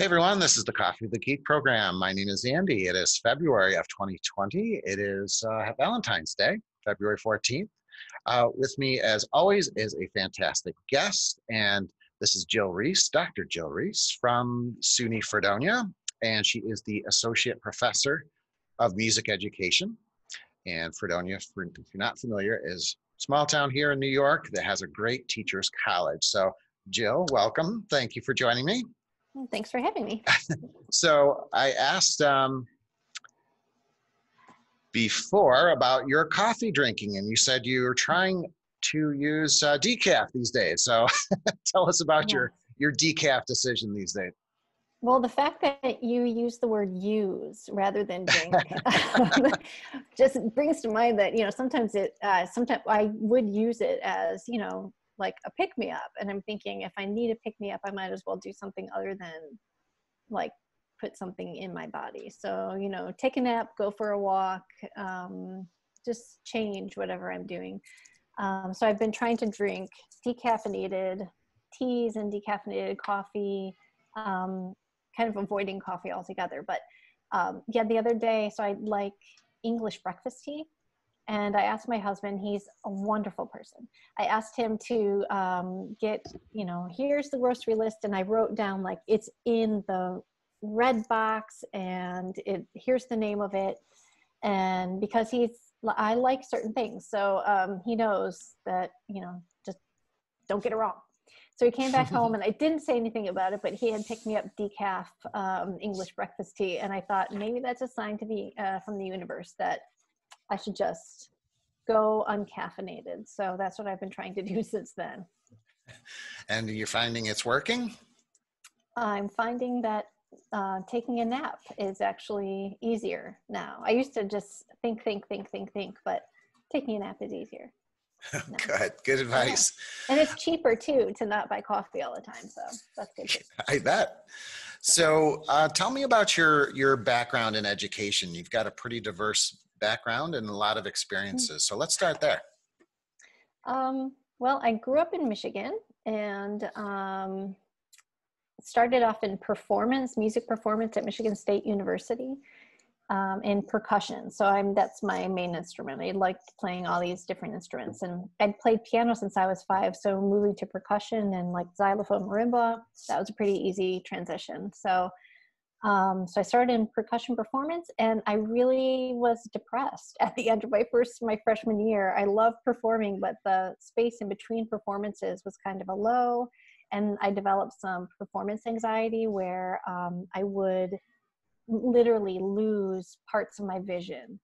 Hey everyone, this is the Coffee with the Geek program. My name is Andy. It is February of 2020. It is uh, Valentine's Day, February 14th. Uh, with me, as always, is a fantastic guest, and this is Jill Reese, Dr. Jill Reese from SUNY Fredonia, and she is the Associate Professor of Music Education. And Fredonia, if you're not familiar, is a small town here in New York that has a great teachers college. So, Jill, welcome. Thank you for joining me. Thanks for having me. so I asked um, before about your coffee drinking, and you said you were trying to use uh, decaf these days. So tell us about yeah. your your decaf decision these days. Well, the fact that you use the word use rather than drink just brings to mind that you know sometimes it uh, sometimes I would use it as you know like a pick me up and i'm thinking if i need a pick me up i might as well do something other than like put something in my body. So you know take a nap go for a walk um, just change whatever i'm doing. Um, so i've been trying to drink decaffeinated teas and decaffeinated coffee um, kind of avoiding coffee altogether. But um, yeah the other day so i like english breakfast tea and I asked my husband, he's a wonderful person. I asked him to um, get, you know, here's the grocery list, and I wrote down like it's in the red box, and it here's the name of it, and because he's I like certain things, so um, he knows that you know just don't get it wrong. So he came back home, and I didn't say anything about it, but he had picked me up decaf um, English breakfast tea, and I thought maybe that's a sign to be uh, from the universe that I should just go uncaffeinated. So that's what I've been trying to do since then. And you're finding it's working? I'm finding that uh, taking a nap is actually easier now. I used to just think, think, think, think, think, but taking a nap is easier. good, good advice. Yeah. And it's cheaper too to not buy coffee all the time, so that's good. I bet. So, uh, tell me about your your background in education. You've got a pretty diverse background and a lot of experiences. So let's start there. Um, well, I grew up in Michigan and um, started off in performance, music performance at Michigan State University. Um, in percussion. So I'm that's my main instrument. I liked playing all these different instruments, and I'd played piano since I was five. So moving to percussion and like xylophone, marimba, that was a pretty easy transition. So um, so I started in percussion performance, and I really was depressed at the end of my first my freshman year. I loved performing, but the space in between performances was kind of a low, and I developed some performance anxiety where um, I would literally lose parts of my vision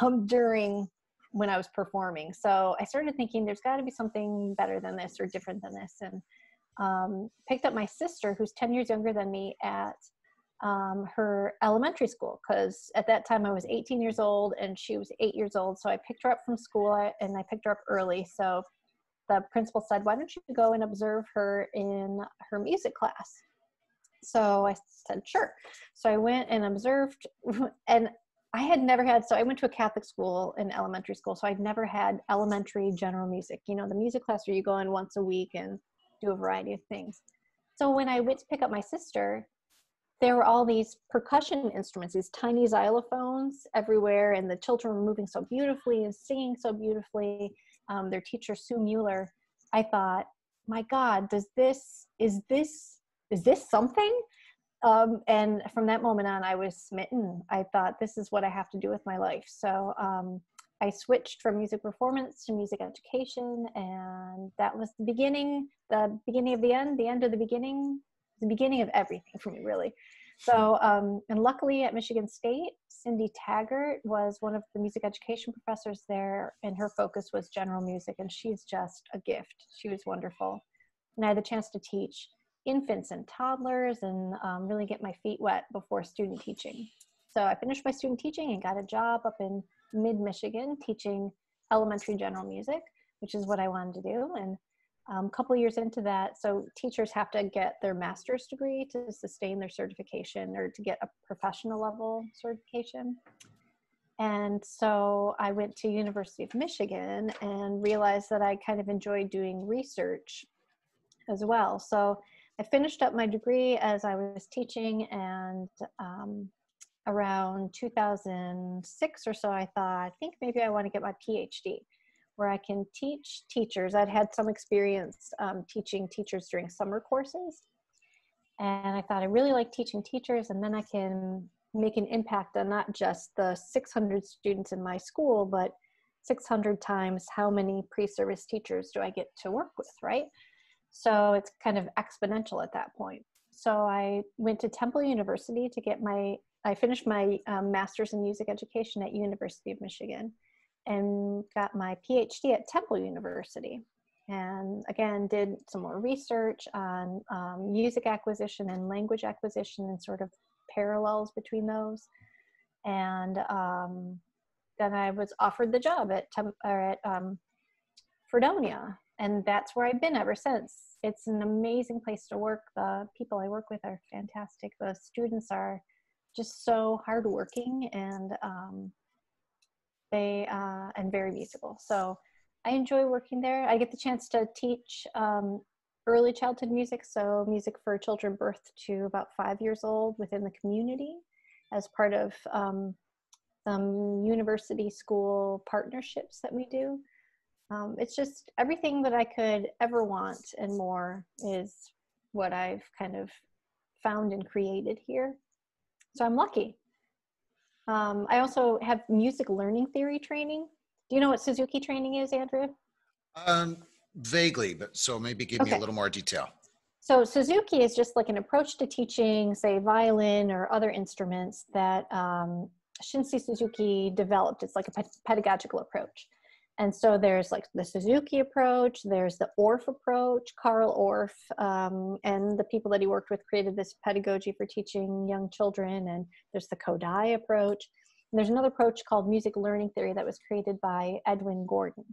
um, during when I was performing. So I started thinking there's got to be something better than this or different than this, and um, picked up my sister, who's 10 years younger than me, at um, her elementary school because at that time I was 18 years old and she was eight years old. So I picked her up from school and I picked her up early. So the principal said, Why don't you go and observe her in her music class? So I said, Sure. So I went and observed, and I had never had, so I went to a Catholic school in elementary school. So I'd never had elementary general music, you know, the music class where you go in once a week and do a variety of things. So when I went to pick up my sister, there were all these percussion instruments, these tiny xylophones everywhere, and the children were moving so beautifully and singing so beautifully. Um, their teacher, Sue Mueller, I thought, my God, does this, is this, is this something? Um, and from that moment on, I was smitten. I thought, this is what I have to do with my life. So um, I switched from music performance to music education, and that was the beginning, the beginning of the end, the end of the beginning, the beginning of everything for me, really. So, um, and luckily at Michigan State, Cindy Taggart was one of the music education professors there, and her focus was general music, and she's just a gift. She was wonderful. And I had the chance to teach infants and toddlers and um, really get my feet wet before student teaching. So I finished my student teaching and got a job up in mid Michigan teaching elementary general music, which is what I wanted to do. And a um, couple years into that so teachers have to get their master's degree to sustain their certification or to get a professional level certification. And so i went to university of michigan and realized that i kind of enjoyed doing research as well. So I finished up my degree as I was teaching, and um, around 2006 or so, I thought, I think maybe I want to get my PhD where I can teach teachers. I'd had some experience um, teaching teachers during summer courses. And I thought I really like teaching teachers, and then I can make an impact on not just the 600 students in my school, but 600 times how many pre-service teachers do I get to work with, right? So it's kind of exponential at that point. So I went to Temple University to get my, I finished my um, master's in music education at University of Michigan and got my PhD at Temple University. And again, did some more research on um, music acquisition and language acquisition and sort of parallels between those. And um, then I was offered the job at, Tem- at um, Fredonia, and that's where I've been ever since. It's an amazing place to work. The people I work with are fantastic. The students are just so hardworking and um, they uh, and very musical. So I enjoy working there. I get the chance to teach um, early childhood music, so music for children birth to about five years old within the community as part of um, some university school partnerships that we do. Um, it's just everything that I could ever want and more is what I've kind of found and created here. So I'm lucky. Um, I also have music learning theory training. Do you know what Suzuki training is, Andrew? Um, vaguely, but so maybe give okay. me a little more detail. So Suzuki is just like an approach to teaching, say, violin or other instruments that um, Shinichi Suzuki developed. It's like a pedagogical approach. And so there's like the Suzuki approach, there's the Orff approach, Carl Orff, um, and the people that he worked with created this pedagogy for teaching young children. And there's the Kodály approach. And there's another approach called music learning theory that was created by Edwin Gordon.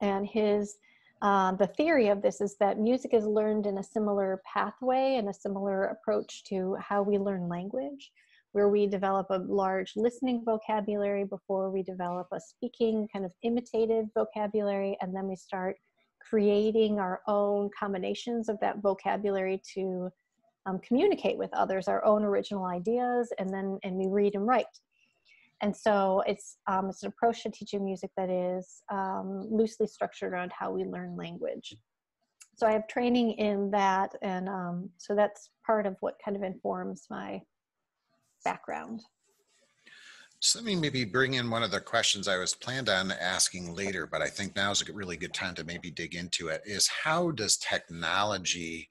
And his uh, the theory of this is that music is learned in a similar pathway and a similar approach to how we learn language where we develop a large listening vocabulary before we develop a speaking kind of imitative vocabulary and then we start creating our own combinations of that vocabulary to um, communicate with others our own original ideas and then and we read and write. And so it's um, it's an approach to teaching music that is um, loosely structured around how we learn language. So i have training in that and um, so that's part of what kind of informs my background. So let me maybe bring in one of the questions I was planned on asking later, but I think now is a really good time to maybe dig into it. Is how does technology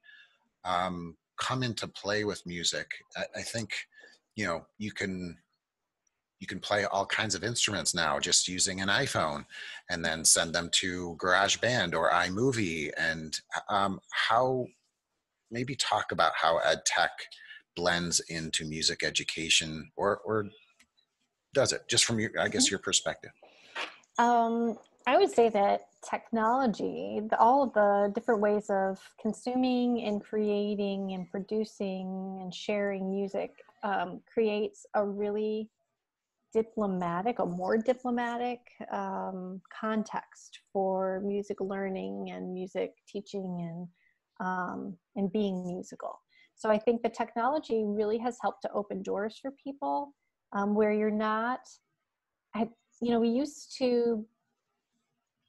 um, come into play with music? I, I think you know you can you can play all kinds of instruments now just using an iPhone and then send them to GarageBand or iMovie. And um, how, maybe talk about how ed tech blends into music education or or does it? Just from your i guess mm-hmm. your perspective. Um, i would say that technology the, all of the different ways of consuming and creating and producing and sharing music um, creates a really diplomatic a more diplomatic um, context for music learning and music teaching and um, and being musical so I think the technology really has helped to open doors for people um, where you're not, I, you know, we used to,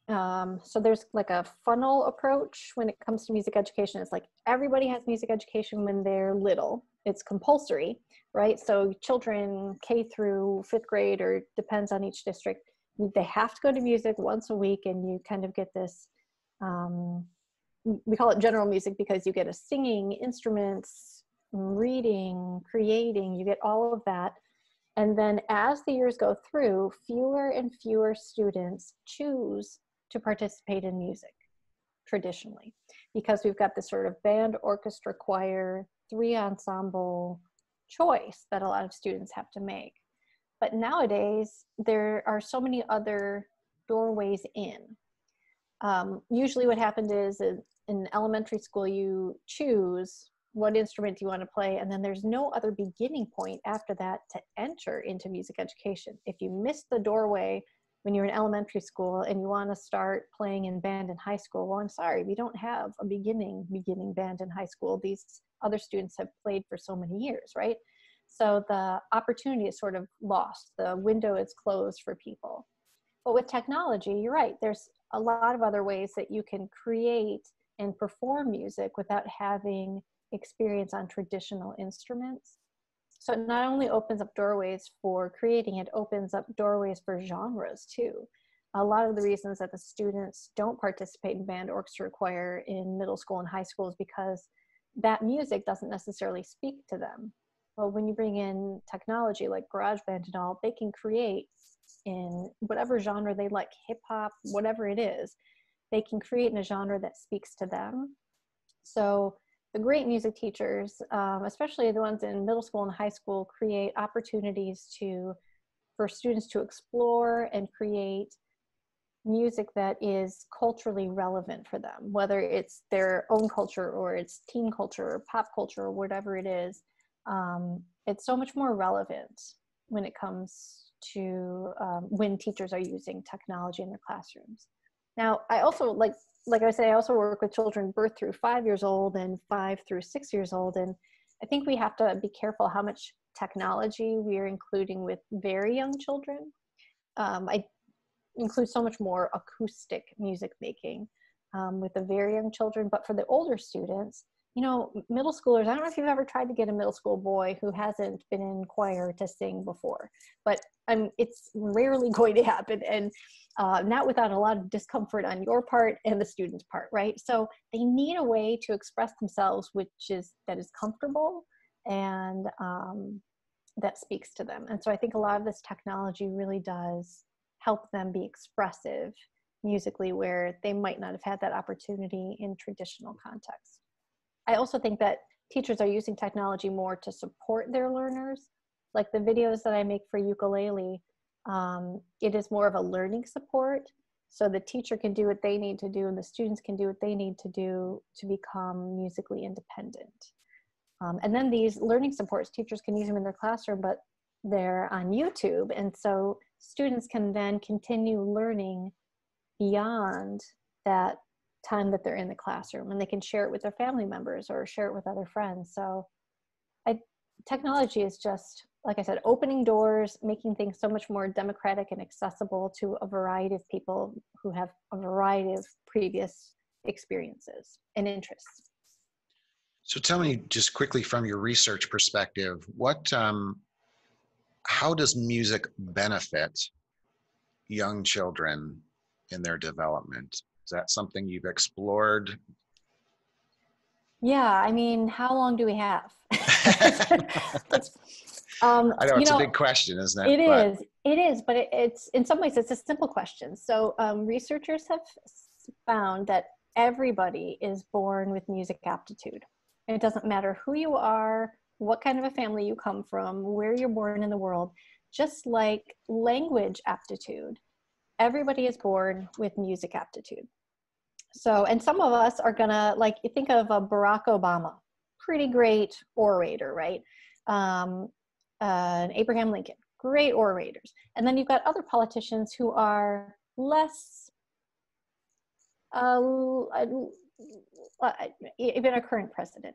um, so there's like a funnel approach when it comes to music education. It's like everybody has music education when they're little. It's compulsory, right? So children K through fifth grade or depends on each district, they have to go to music once a week and you kind of get this um, we call it general music because you get a singing, instruments, reading, creating, you get all of that. And then as the years go through, fewer and fewer students choose to participate in music traditionally because we've got this sort of band, orchestra, choir, three ensemble choice that a lot of students have to make. But nowadays, there are so many other doorways in. Um, usually, what happened is elementary school you choose what instrument you want to play and then there's no other beginning point after that to enter into music education. If you miss the doorway when you're in elementary school and you want to start playing in band in high school well i'm sorry we don't have a beginning beginning band in high school. These other students have played for so many years right? So the opportunity is sort of lost. The window is closed for people. But with technology you're right there's a lot of other ways that you can create and perform music without having experience on traditional instruments so it not only opens up doorways for creating, it opens up doorways for genres too. A lot of the reasons that the students don't participate in band orchestra choir in middle school and high school is because that music doesn't necessarily speak to them. But when you bring in technology like GarageBand and all, they can create in whatever genre they like, hip hop, whatever it is, they can create in a genre that speaks to them. So the great music teachers, um, especially the ones in middle school and high school, create opportunities to for students to explore and create music that is culturally relevant for them, whether it's their own culture or it's teen culture or pop culture or whatever it is. Um, it's so much more relevant when it comes to um, when teachers are using technology in their classrooms. Now, I also like like I say, I also work with children birth through five years old and five through six years old. And I think we have to be careful how much technology we are including with very young children. Um, I include so much more acoustic music making um, with the very young children, but for the older students, you know, middle schoolers, I don't know if you've ever tried to get a middle school boy who hasn't been in choir to sing before, but um, it's rarely going to happen. And uh, not without a lot of discomfort on your part and the student's part, right? So they need a way to express themselves, which is that is comfortable and um, that speaks to them. And so I think a lot of this technology really does help them be expressive musically where they might not have had that opportunity in traditional context. I also think that teachers are using technology more to support their learners. Like the videos that I make for ukulele, um, it is more of a learning support. So the teacher can do what they need to do and the students can do what they need to do to become musically independent. Um, and then these learning supports, teachers can use them in their classroom, but they're on YouTube. And so students can then continue learning beyond that time that they're in the classroom and they can share it with their family members or share it with other friends so I, technology is just like i said opening doors making things so much more democratic and accessible to a variety of people who have a variety of previous experiences and interests so tell me just quickly from your research perspective what um, how does music benefit young children in their development is that something you've explored? Yeah, I mean, how long do we have? um, I know it's know, a big question, isn't it? It but... is. It is, but it, it's in some ways it's a simple question. So um, researchers have found that everybody is born with music aptitude. And it doesn't matter who you are, what kind of a family you come from, where you're born in the world. Just like language aptitude, everybody is born with music aptitude. So, and some of us are gonna like you think of a Barack Obama, pretty great orator, right? Um, Abraham Lincoln, great orators. And then you've got other politicians who are less uh, uh, even our current president,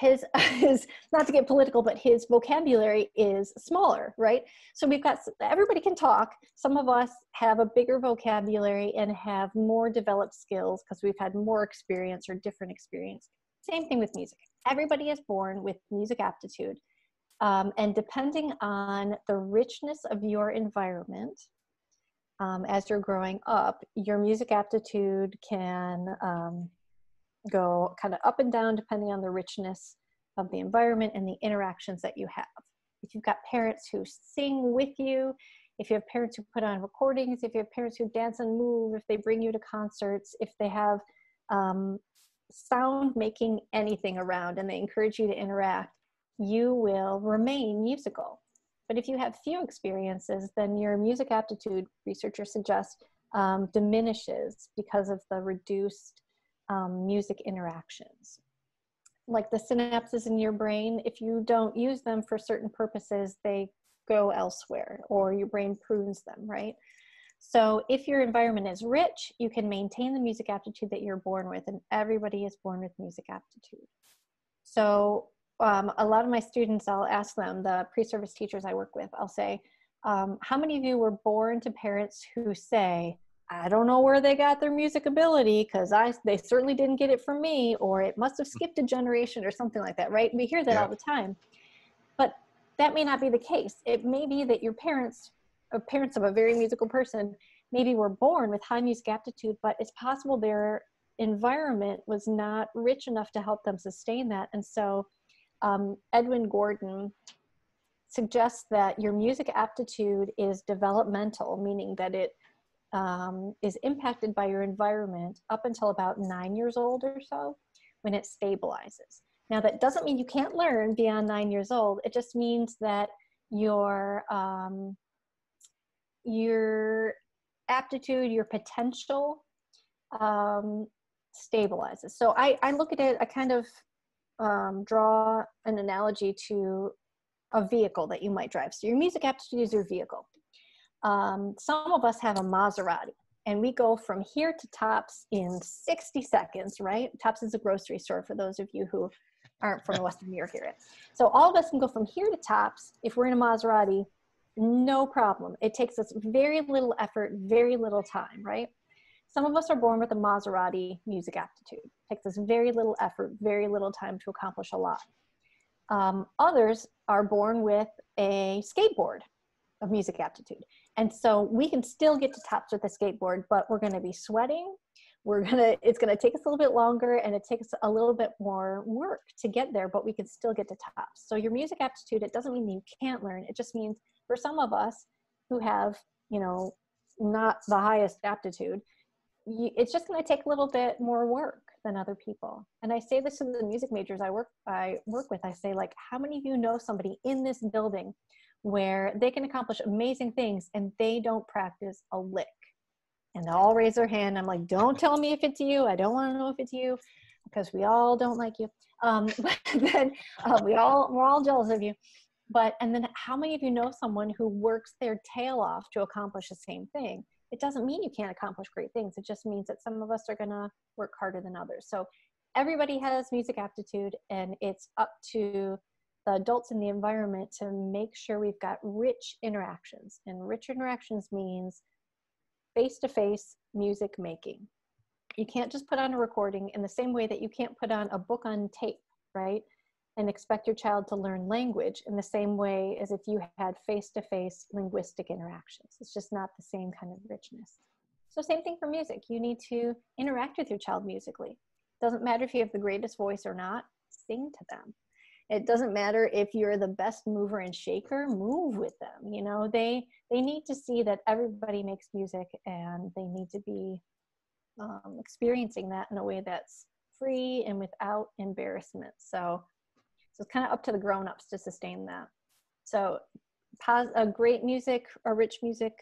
his, his, not to get political, but his vocabulary is smaller, right? So we've got, everybody can talk. Some of us have a bigger vocabulary and have more developed skills because we've had more experience or different experience. Same thing with music. Everybody is born with music aptitude. Um, and depending on the richness of your environment, um, as you're growing up, your music aptitude can um, go kind of up and down depending on the richness of the environment and the interactions that you have. If you've got parents who sing with you, if you have parents who put on recordings, if you have parents who dance and move, if they bring you to concerts, if they have um, sound making anything around and they encourage you to interact, you will remain musical. But if you have few experiences, then your music aptitude, researchers suggest, um, diminishes because of the reduced um, music interactions. Like the synapses in your brain, if you don't use them for certain purposes, they go elsewhere or your brain prunes them, right? So if your environment is rich, you can maintain the music aptitude that you're born with, and everybody is born with music aptitude. So um, a lot of my students, I'll ask them, the pre-service teachers I work with, I'll say, um, how many of you were born to parents who say, I don't know where they got their music ability because I they certainly didn't get it from me, or it must have skipped a generation or something like that, right? We hear that yeah. all the time. But that may not be the case. It may be that your parents, or parents of a very musical person, maybe were born with high music aptitude, but it's possible their environment was not rich enough to help them sustain that. And so um, Edwin Gordon suggests that your music aptitude is developmental, meaning that it um, is impacted by your environment up until about nine years old or so when it stabilizes. Now, that doesn't mean you can't learn beyond nine years old. It just means that your um, your aptitude, your potential um, stabilizes. So I, I look at it, I kind of um, draw an analogy to a vehicle that you might drive. So your music aptitude is your vehicle. Um, some of us have a Maserati and we go from here to Tops in 60 seconds, right? Tops is a grocery store for those of you who aren't from Western New York area. So all of us can go from here to Tops if we're in a Maserati, no problem. It takes us very little effort, very little time, right? Some of us are born with a Maserati music aptitude. It takes us very little effort, very little time to accomplish a lot. Um, others are born with a skateboard of music aptitude. And so we can still get to tops with a skateboard, but we're going to be sweating. We're going to, it's going to take us a little bit longer and it takes a little bit more work to get there, but we can still get to tops. So your music aptitude, it doesn't mean you can't learn. It just means for some of us who have, you know, not the highest aptitude, you, it's just going to take a little bit more work than other people. And I say this to the music majors I work I work with. I say like, how many of you know somebody in this building where they can accomplish amazing things and they don't practice a lick? And they all raise their hand. I'm like, don't tell me if it's you. I don't want to know if it's you because we all don't like you. Um, but then uh, we all we're all jealous of you. But and then how many of you know someone who works their tail off to accomplish the same thing? It doesn't mean you can't accomplish great things. It just means that some of us are going to work harder than others. So everybody has music aptitude, and it's up to the adults in the environment to make sure we've got rich interactions. And rich interactions means face to face music making. You can't just put on a recording in the same way that you can't put on a book on tape, right? And expect your child to learn language in the same way as if you had face-to-face linguistic interactions. It's just not the same kind of richness. So same thing for music. You need to interact with your child musically. Doesn't matter if you have the greatest voice or not, sing to them. It doesn't matter if you're the best mover and shaker, move with them. You know, they they need to see that everybody makes music and they need to be um, experiencing that in a way that's free and without embarrassment. So so it's kind of up to the grown-ups to sustain that. So a great music, a rich music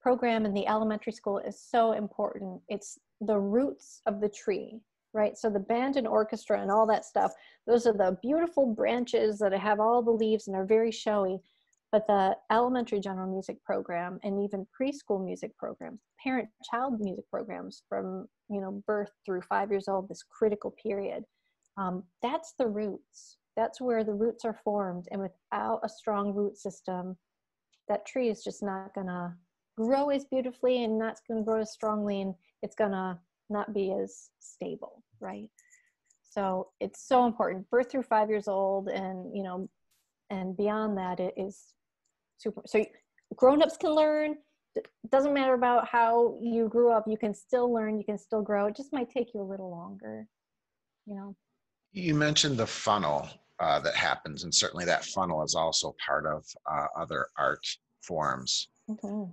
program in the elementary school is so important. It's the roots of the tree, right? So the band and orchestra and all that stuff, those are the beautiful branches that have all the leaves and are very showy. But the elementary general music program and even preschool music programs, parent child music programs from you know birth through five years old, this critical period, um, that's the roots. That's where the roots are formed. And without a strong root system, that tree is just not going to grow as beautifully and not going to grow as strongly and it's going to not be as stable, right? So it's so important. Birth through five years old and, you know, and beyond that, it is super. So grown-ups can learn. It doesn't matter about how you grew up. You can still learn. You can still grow. It just might take you a little longer, you know. You mentioned the funnel uh, that happens, and certainly that funnel is also part of uh, other art forms. Mm-hmm.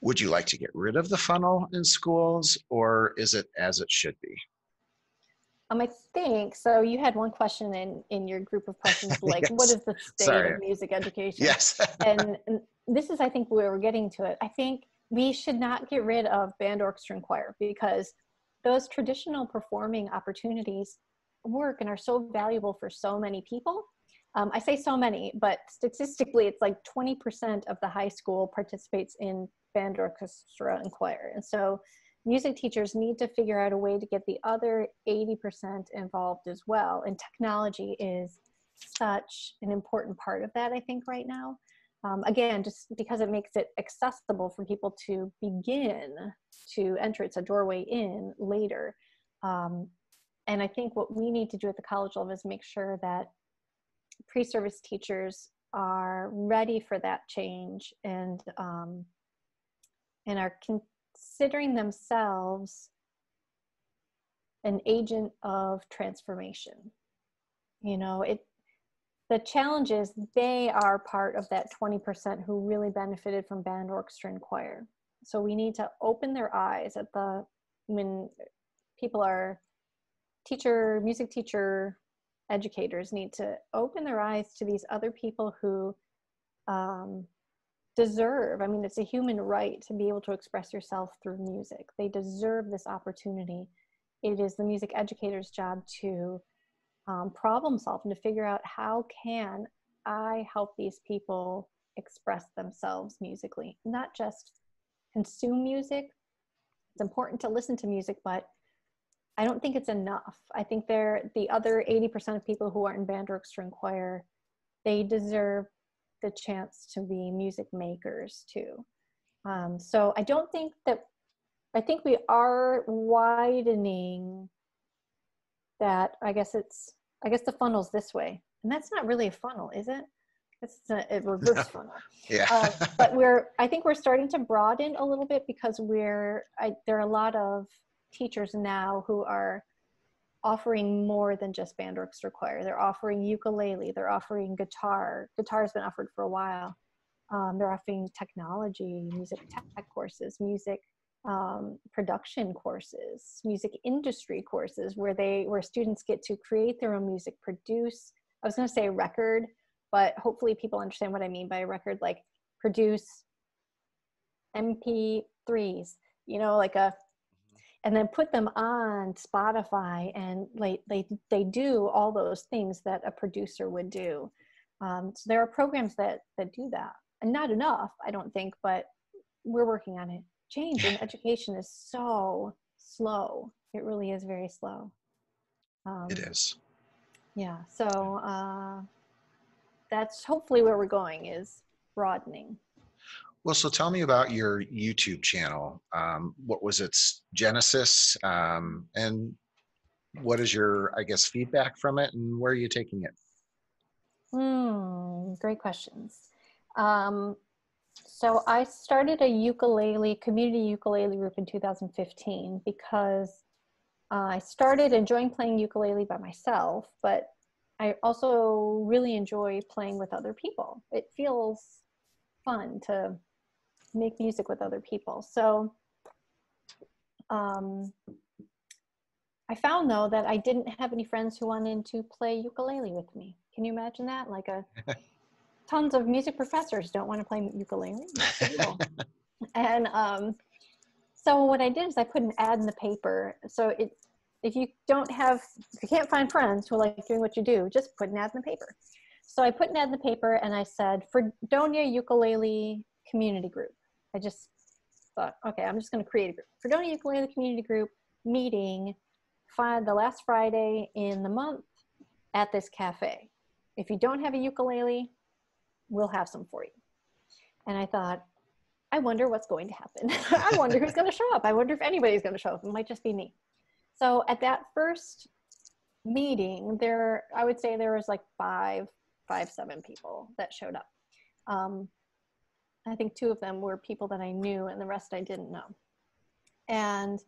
Would you like to get rid of the funnel in schools, or is it as it should be? Um, I think so. You had one question in in your group of questions, like yes. what is the state Sorry. of music education? Yes. and, and this is, I think, where we're getting to it. I think we should not get rid of band, orchestra, and choir because those traditional performing opportunities work and are so valuable for so many people Um, I say so many, but statistically, it's like 20% of the high school participates in band, orchestra, and choir. And so music teachers need to figure out a way to get the other 80% involved as well. And technology is such an important part of that, I think, right now. Um, again, just because it makes it accessible for people to begin to enter, it's a doorway in later. Um, and I think what we need to do at the college level is make sure that pre-service teachers are ready for that change and um, and are considering themselves an agent of transformation. You know, it the challenge is they are part of that 20% who really benefited from band orchestra and choir. So we need to open their eyes at the when people are teacher, music teacher, educators need to open their eyes to these other people who um, deserve i mean it's a human right to be able to express yourself through music. They deserve this opportunity. It is the music educator's job to um, problem solve and to figure out how can i help these people express themselves musically not just consume music it's important to listen to music but i don't think it's enough i think they're the other 80% of people who are in band orchestra and choir they deserve the chance to be music makers too. Um, so I don't think that, I think we are widening that. I guess it's, I guess the funnel's this way. And that's not really a funnel, is it? It's a, a reverse funnel. Yeah. uh, but we're, I think we're starting to broaden a little bit because we're, I, there are a lot of teachers now who are offering more than just band orchestra choir. They're offering ukulele, they're offering guitar. Guitar has been offered for a while. Um, they're offering technology, music tech courses, music um, production courses, music industry courses, where they where students get to create their own music, produce. I was going to say record, but hopefully people understand what I mean by a record, like produce MP3s. You know, like a and then put them on Spotify and like they they do all those things that a producer would do. Um, so there are programs that that do that, and not enough, I don't think, but we're working on it. Change in education is so slow. It really is very slow. Um, it is. Yeah. So uh, that's hopefully where we're going is broadening. Well, so tell me about your YouTube channel. Um, what was its genesis, um, and what is your, I guess, feedback from it, and where are you taking it? Hmm, great questions. Um, so I started a ukulele community ukulele group in 2015 because I started enjoying playing ukulele by myself, but I also really enjoy playing with other people. It feels fun to make music with other people. So um, I found though that I didn't have any friends who wanted to play ukulele with me. Can you imagine that? Like a tons of music professors don't want to play ukulele. and um, so what I did is I put an ad in the paper. So it, if you don't have, if you can't find friends who like doing what you do, just put an ad in the paper. So I put an ad in the paper and I said, Fredonia Ukulele Community Group. I just thought, okay, I'm just going to create a group. Fredonia Ukulele Community Group meeting the last Friday in the month at this cafe. If you don't have a ukulele, we'll have some for you. And I thought, I wonder what's going to happen. I wonder who's going to show up. I wonder if anybody's going to show up. It might just be me. So at that first meeting, there, I would say there was like five, five, seven people that showed up. Um, I think two of them were people that I knew, and the rest I didn't know. And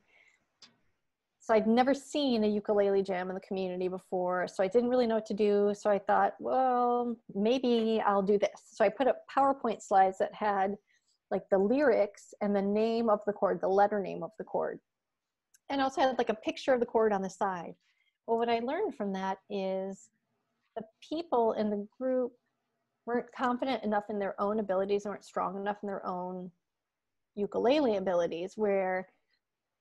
so I'd never seen a ukulele jam in the community before, so I didn't really know what to do. So I thought, well, maybe I'll do this. So I put up PowerPoint slides that had like the lyrics and the name of the chord, the letter name of the chord. And also had like a picture of the chord on the side. Well, what I learned from that is the people in the group weren't confident enough in their own abilities, weren't strong enough in their own ukulele abilities where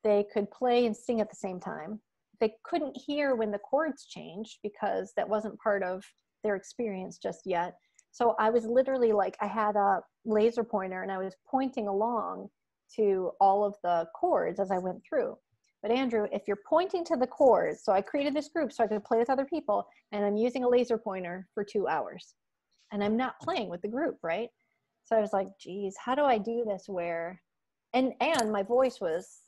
they could play and sing at the same time. They couldn't hear when the chords changed because that wasn't part of their experience just yet. So I was literally like, I had a laser pointer and I was pointing along to all of the chords as I went through. But Andrew, if you're pointing to the chords, so I created this group so I could play with other people, and I'm using a laser pointer for two hours, and I'm not playing with the group, right? So I was like, geez, how do I do this where, and and my voice was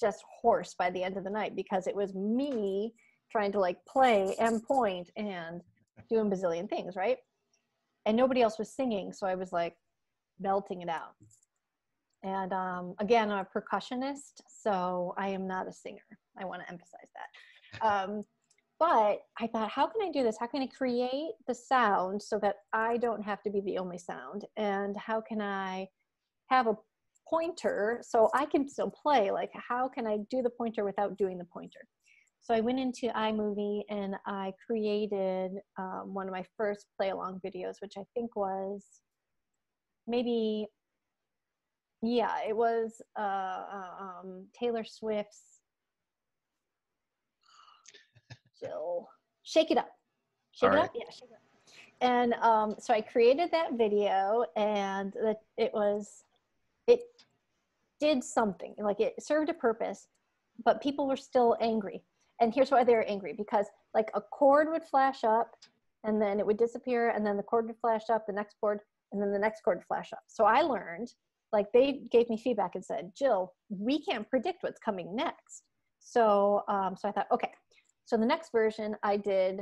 just hoarse by the end of the night because it was me trying to like play and point and doing bazillion things, right? And nobody else was singing, so I was like belting it out. And um, again, I'm a percussionist, so I am not a singer. I want to emphasize that. Um, but I thought, how can I do this? How can I create the sound so that I don't have to be the only sound? And how can I have a pointer so I can still play? Like, how can I do the pointer without doing the pointer? So I went into iMovie and I created um, one of my first play along videos, which I think was maybe yeah, it was uh, uh, um, Taylor Swift's Jill. Shake it up. Shake All it right. up. Yeah, shake it up. And um, so I created that video, and that it was, it did something like it served a purpose, but people were still angry. And here's why they were angry because like a chord would flash up, and then it would disappear, and then the chord would flash up, the next chord, and then the next chord would flash up. So I learned like they gave me feedback and said jill we can't predict what's coming next. So um, so i thought okay. So the next version i did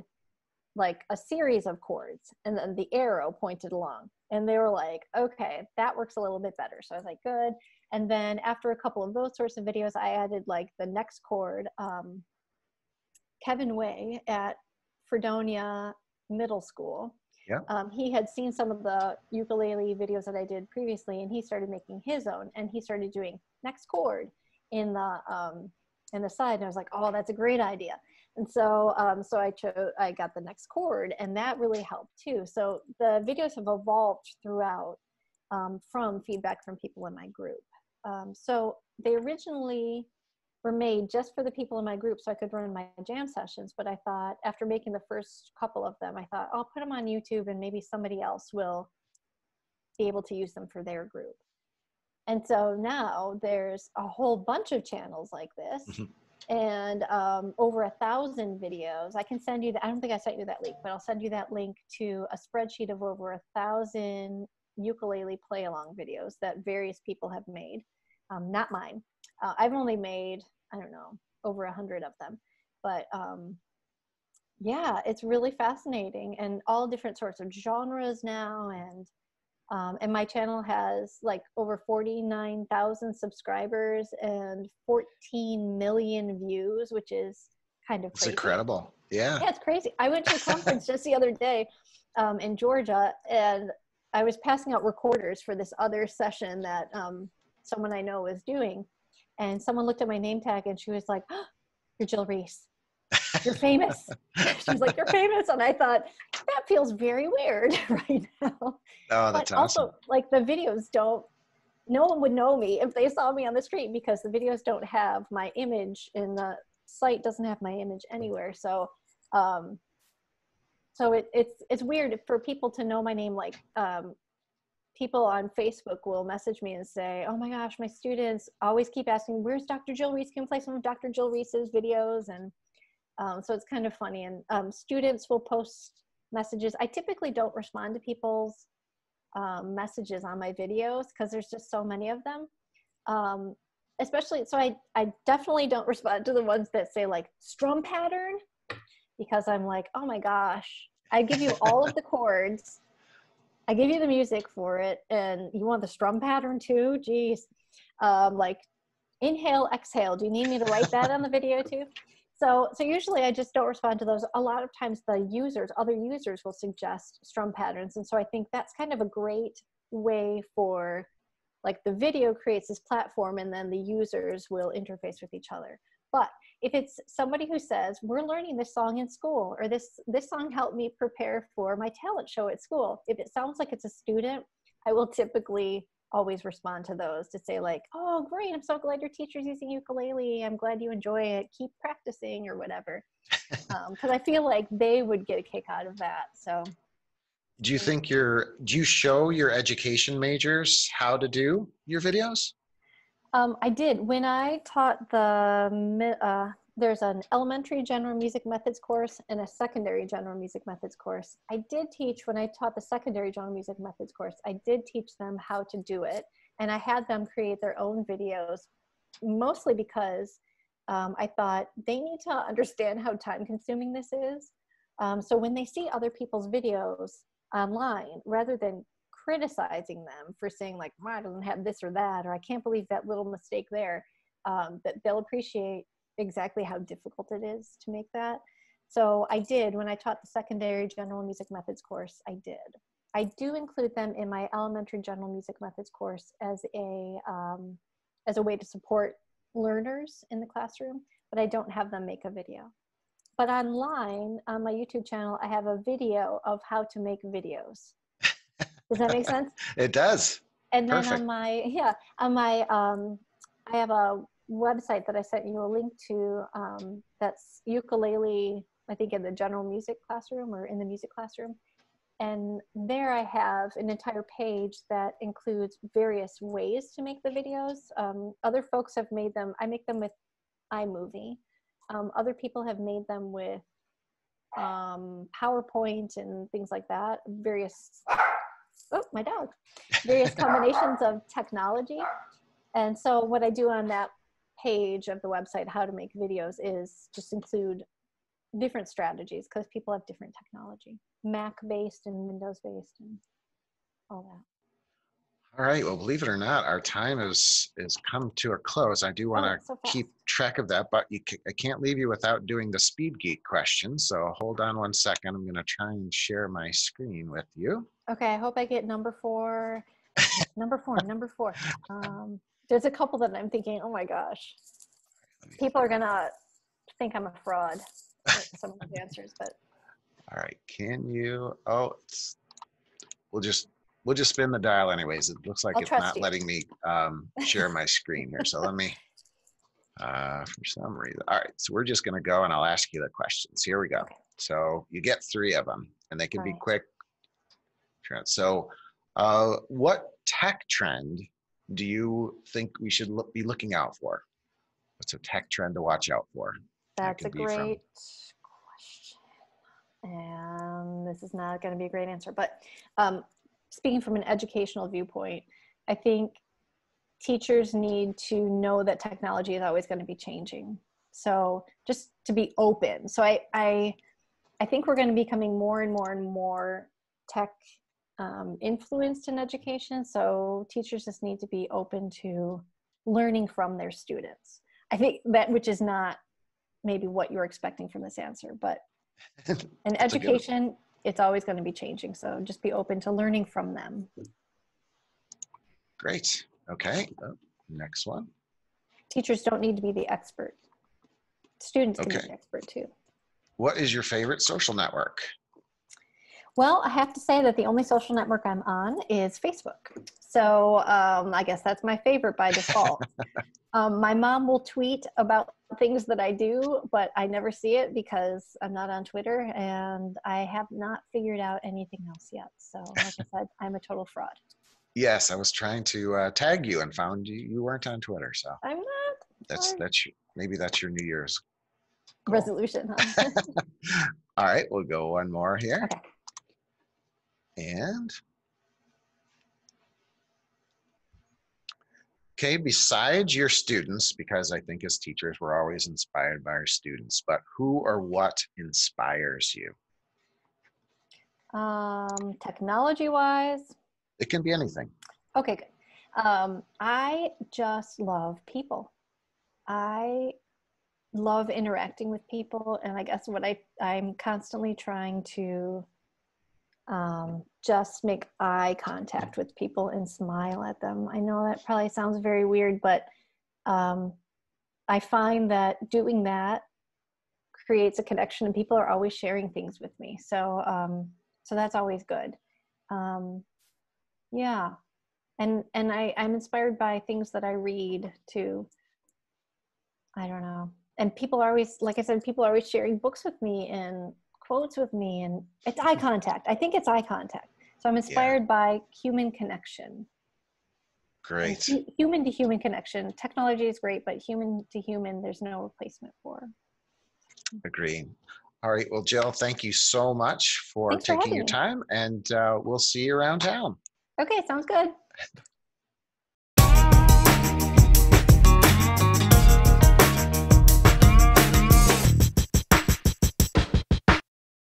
like a series of chords and then the arrow pointed along and they were like okay that works a little bit better. So i was like good. And then after a couple of those sorts of videos i added like the next chord um, kevin way at fredonia middle school Yeah. um, he had seen some of the ukulele videos that I did previously, and he started making his own. And he started doing next chord in the um, in the side, and I was like, "Oh, that's a great idea." And so, um, so I chose, I got the next chord, and that really helped too. So the videos have evolved throughout um, from feedback from people in my group. Um, so they originally were made just for the people in my group so I could run my jam sessions. But I thought after making the first couple of them, I thought I'll put them on YouTube and maybe somebody else will be able to use them for their group. And so now there's a whole bunch of channels like this Mhm. and um, over a thousand videos. I can send you that. I don't think I sent you that link, but I'll send you that link to a spreadsheet of over a thousand ukulele play along videos that various people have made. Um, not mine. Uh, I've only made, I don't know, over a hundred of them. But um, yeah, it's really fascinating and all different sorts of genres now. And um, and my channel has like over 49,000 subscribers and 14 million views, which is kind of It's incredible. Yeah. Yeah, it's crazy. I went to a conference just the other day um, in Georgia, and I was passing out recorders for this other session that um, someone I know was doing. And someone looked at my name tag and she was like, oh, You're Jill Reese. You're famous. she was like, You're famous. And I thought, That feels very weird right now. Oh, But that's awesome. also, like, the videos don't, no one would know me if they saw me on the street because the videos don't have my image and the site doesn't have my image anywhere. So, um, so it, it's it's weird for people to know my name. Like um, people on Facebook will message me and say, "Oh my gosh, my students always keep asking, where's Dr. Jill Reese? Can we play some of Dr. Jill Reese's videos?" And um, so it's kind of funny. And um, students will post messages. I typically don't respond to people's um, messages on my videos because there's just so many of them. Um, especially, so I I definitely don't respond to the ones that say like strum pattern because I'm like, oh my gosh, I give you all of the chords. I give you the music for it, and you want the strum pattern too? Jeez. Um, like, inhale, exhale. Do you need me to write that on the video too? So, so usually I just don't respond to those. A lot of times the users, other users will suggest strum patterns. And so I think that's kind of a great way for like the video creates this platform and then the users will interface with each other. But if it's somebody who says we're learning this song in school or this this song helped me prepare for my talent show at school if it sounds like it's a student i will typically always respond to those to say like oh great i'm so glad your teacher's using ukulele i'm glad you enjoy it keep practicing or whatever because um, I feel like they would get a kick out of that. So, do you think you're? Do you show your education majors how to do your videos? Um, I did when I taught the. Uh, there's an elementary general music methods course and a secondary general music methods course. I did teach when I taught the secondary general music methods course. I did teach them how to do it, and I had them create their own videos, mostly because um, I thought they need to understand how time consuming this is. Um, so when they see other people's videos online, rather than criticizing them for saying like, I don't have this or that, or I can't believe that little mistake there, um, that they'll appreciate exactly how difficult it is to make that. So I did when I taught the secondary general music methods course, I did. I do include them in my elementary general music methods course as a um, as a way to support learners in the classroom, but I don't have them make a video. But online on my YouTube channel, I have a video of how to make videos. Does that make sense? it does. And then Perfect. on my yeah on my um, I have a website that I sent you a link to. Um, that's ukulele. I think in the general music classroom or in the music classroom. And there I have an entire page that includes various ways to make the videos. Um, other folks have made them, I make them with iMovie. Um, other people have made them with um, PowerPoint and things like that, various, oh, my dog, various combinations of technology. And so what I do on that page of the website, how to make videos, is just include different strategies because people have different technology. Mac based and Windows based and all that. All right. Well, believe it or not, our time is is come to a close. I do want to oh, so keep track of that, but you, I can't leave you without doing the Speed Geek question. So hold on one second. I'm going to try and share my screen with you. Okay. I hope I get number four. number four. Number four. Um, there's a couple that I'm thinking, oh my gosh, people are going to think I'm a fraud. Some of the answers, but all right, can you, oh, it's, we'll just, we'll just spin the dial anyways. It looks like I'll it's not you. letting me um, share my screen here. So let me, uh, for some reason. All right, so we're just gonna go and I'll ask you the questions. Here we go. So you get three of them and they can All be right. quick. So uh, what tech trend do you think we should look, be looking out for? What's a tech trend to watch out for? That that's a could be from- great and this is not going to be a great answer, but um, speaking from an educational viewpoint, I think teachers need to know that technology is always going to be changing. So just to be open. So I, I, I think we're going to be becoming more and more and more tech um, influenced in education. So teachers just need to be open to learning from their students. I think that, which is not maybe what you're expecting from this answer, but in education, it's always going to be changing. So just be open to learning from them. Great. Okay. Oh, next one. Teachers don't need to be the expert. Students can Okay. be the expert too. What is your favorite social network? Well, I have to say that the only social network I'm on is Facebook. So um, I guess that's my favorite by default. um, my mom will tweet about things that I do, but I never see it because I'm not on Twitter and I have not figured out anything else yet. So, like I said, I'm a total fraud. Yes, I was trying to uh, tag you and found you, you weren't on Twitter. So I'm not. that's that's maybe that's your New Year's goal. resolution. Huh? All right, we'll go one more here. Okay. And okay, besides your students, because I think as teachers we're always inspired by our students, but who or what inspires you? um, technology wise, It can be anything. Okay, good. Um, I just love people. I love interacting with people, and I guess what I I'm constantly trying to um, just make eye contact with people and smile at them. I know that probably sounds very weird, but um, I find that doing that creates a connection, and people are always sharing things with me. So um, so that's always good. Um, yeah and and i i'm inspired by things that i read too i don't know and people are always, like I said, people are always sharing books with me and quotes with me, and it's eye contact. I think it's eye contact. So I'm inspired by human connection. Great. Hu- Human to human connection. Technology is great, but human to human, there's no replacement for. Agree. All right. Well, Jill, thank you so much for Thanks taking having your me. time, and uh, we'll see you around town. Okay, sounds good.